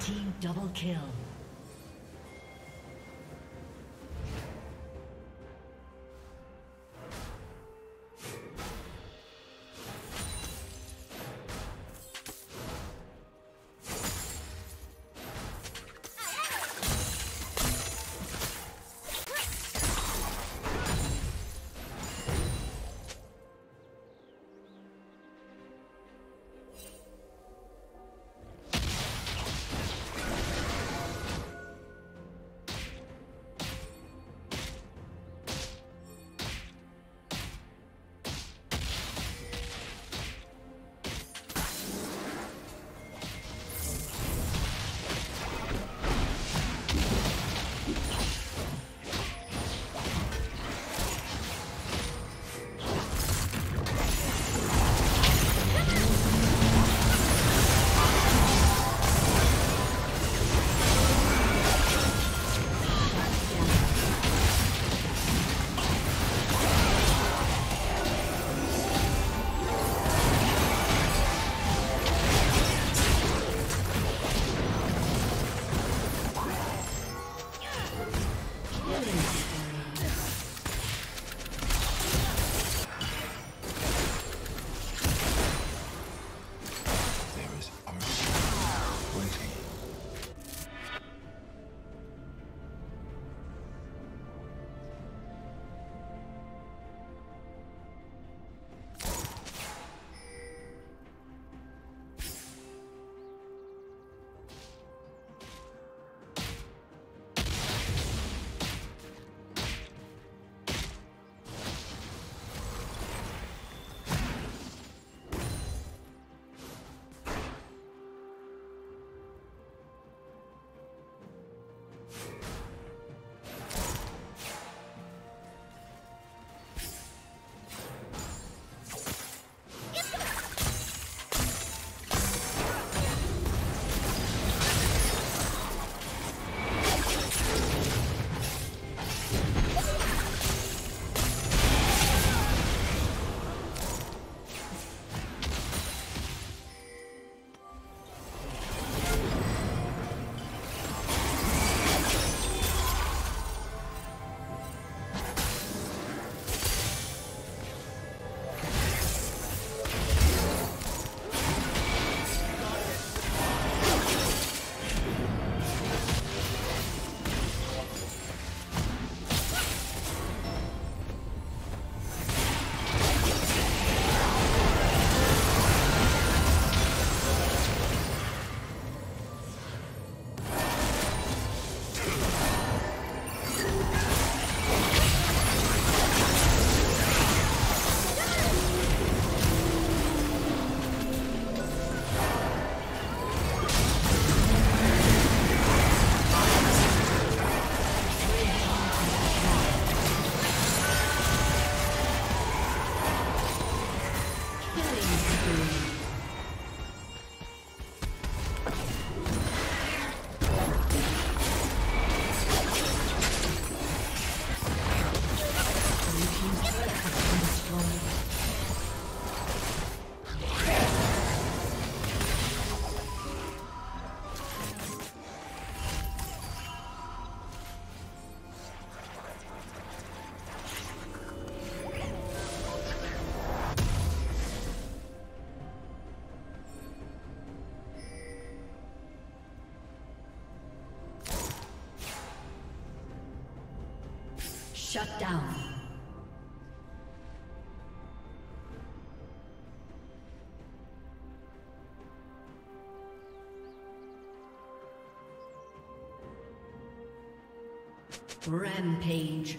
Team double kill. Shut down. Rampage.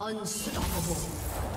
Unstoppable.